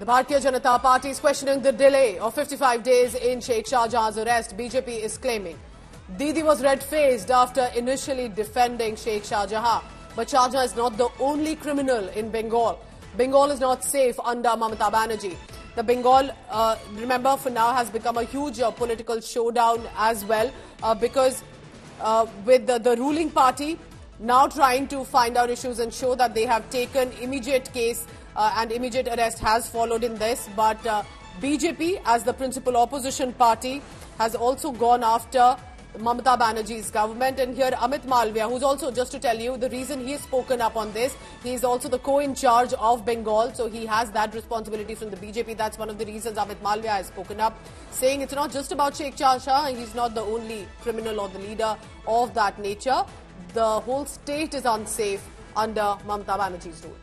The Bharatiya Janata Party is questioning the delay of 55 days in Sheikh Shahjahan's arrest. BJP is claiming Didi was red-faced after initially defending Sheikh Shahjahan. But Shahjahan is not the only criminal in Bengal. Bengal is not safe under Mamata Banerjee. The Bengal, uh, remember, for now has become a huge uh, political showdown as well uh, because uh, with the, the ruling party now trying to find out issues and show that they have taken immediate case uh, and immediate arrest has followed in this. But uh, BJP, as the principal opposition party, has also gone after Mamata Banerjee's government. And here Amit Malviya, who's also, just to tell you, the reason he has spoken up on this, he is also the co-in charge of Bengal. So he has that responsibility from the BJP. That's one of the reasons Amit Malviya has spoken up, saying it's not just about Sheikh Shah He's not the only criminal or the leader of that nature. The whole state is unsafe under Mamata Banerjee's rule.